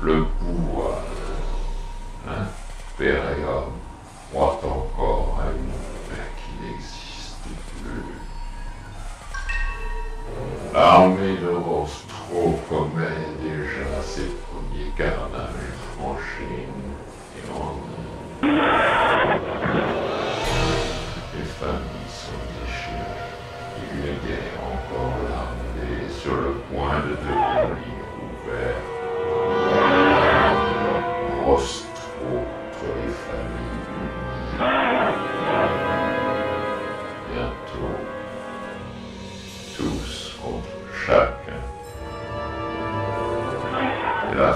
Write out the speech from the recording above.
le pouvoir. Imperium croit encore à une paix qui n'existe plus. L'armée de Rostro commet déjà ses premiers carnages en Chine et en Inde. Les familles sont déchirées et une guerre encore larmée sur le point de devenir most hopefully family. Ja tror tous, och sköka. Jag